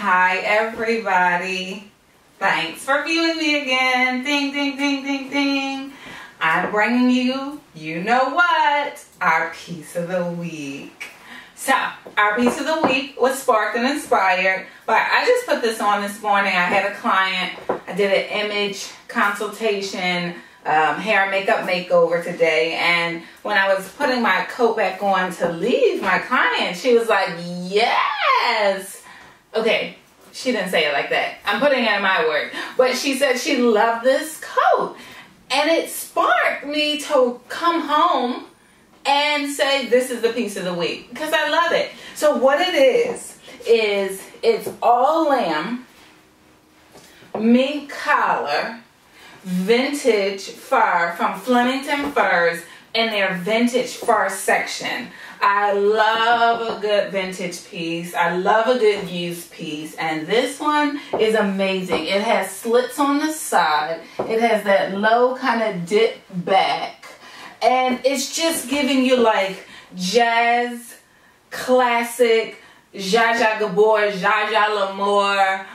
Hi, everybody. Thanks for viewing me again. Ding, ding, ding, ding, ding. I'm bringing you, you know what, our piece of the week. So, our piece of the week was sparked and inspired, but I just put this on this morning. I had a client, I did an image consultation, um, hair and makeup makeover today, and when I was putting my coat back on to leave my client, she was like, Yes! Okay, she didn't say it like that. I'm putting it in my word. But she said she loved this coat. And it sparked me to come home and say this is the piece of the week because I love it. So what it is is it's all lamb, mink collar, vintage fur from Flemington Furs in their vintage fur section. I love a good vintage piece. I love a good used piece. And this one is amazing. It has slits on the side. It has that low kind of dip back. And it's just giving you like jazz, classic, Zsa Zsa Gabor, Zsa Zsa L'Amour.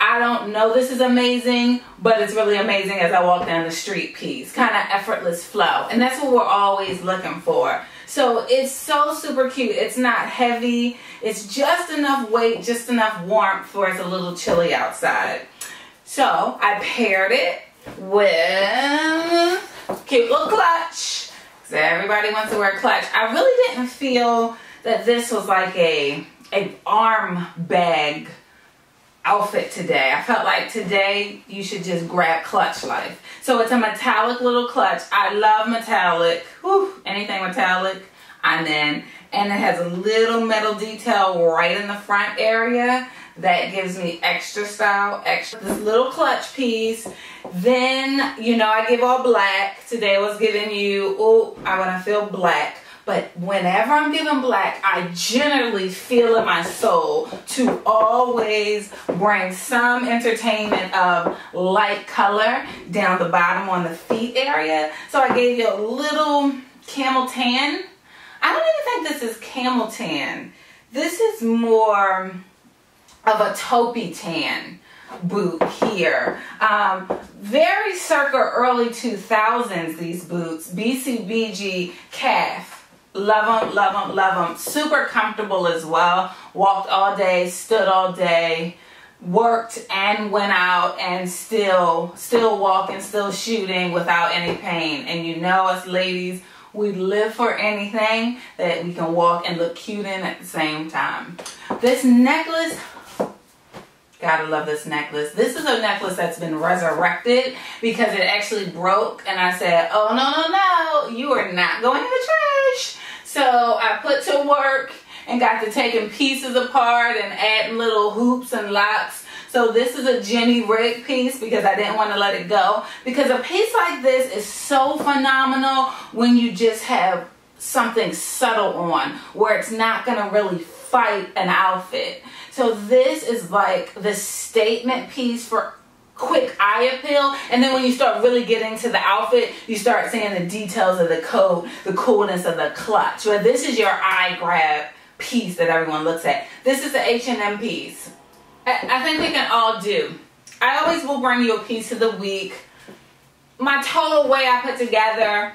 I don't know this is amazing, but it's really amazing as I walk down the street piece. Kind of effortless flow. And that's what we're always looking for. So it's so super cute. It's not heavy. It's just enough weight, just enough warmth for it's a little chilly outside. So I paired it with cute little clutch. So everybody wants to wear a clutch. I really didn't feel that this was like a, a arm bag outfit today. I felt like today you should just grab Clutch Life. So it's a metallic little clutch. I love metallic. Whew, anything metallic, I'm in. And it has a little metal detail right in the front area that gives me extra style, extra. This little clutch piece. Then, you know, I give all black. Today was giving you, oh, I want to feel black. But whenever I'm giving black, I generally feel in my soul to always bring some entertainment of light color down the bottom on the feet area. So I gave you a little camel tan. I don't even think this is camel tan. This is more of a taupey tan boot here. Um, very circa early 2000s, these boots. BCBG calf. Love them, love them, love them. Super comfortable as well. Walked all day, stood all day, worked and went out and still, still walking, still shooting without any pain. And you know us ladies, we live for anything that we can walk and look cute in at the same time. This necklace, Gotta love this necklace. This is a necklace that's been resurrected because it actually broke and I said, oh no, no, no, you are not going in the trash. So I put to work and got to taking pieces apart and adding little hoops and locks. So this is a Jenny Rig piece because I didn't want to let it go. Because a piece like this is so phenomenal when you just have something subtle on where it's not going to really fight an outfit. So this is like the statement piece for quick eye appeal. And then when you start really getting to the outfit, you start seeing the details of the coat, the coolness of the clutch. But this is your eye grab piece that everyone looks at. This is the H&M piece. I, I think we can all do. I always will bring you a piece of the week. My total way I put together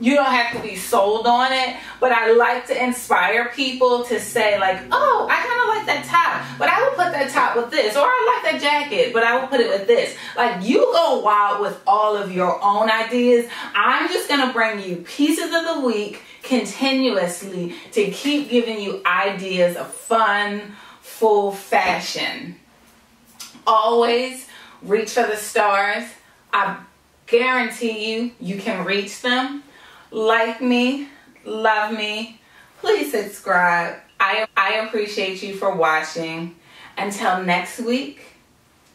you don't have to be sold on it but i like to inspire people to say like oh i kind of like that top but i will put that top with this or i like that jacket but i will put it with this. Like you go wild with all of your own ideas. I'm just gonna bring you pieces of the week continuously to keep giving you ideas of fun full fashion. Always reach for the stars. I guarantee you you can reach them like me, love me, please subscribe. I, I appreciate you for watching. Until next week,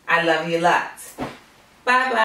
I love you lots. Bye bye.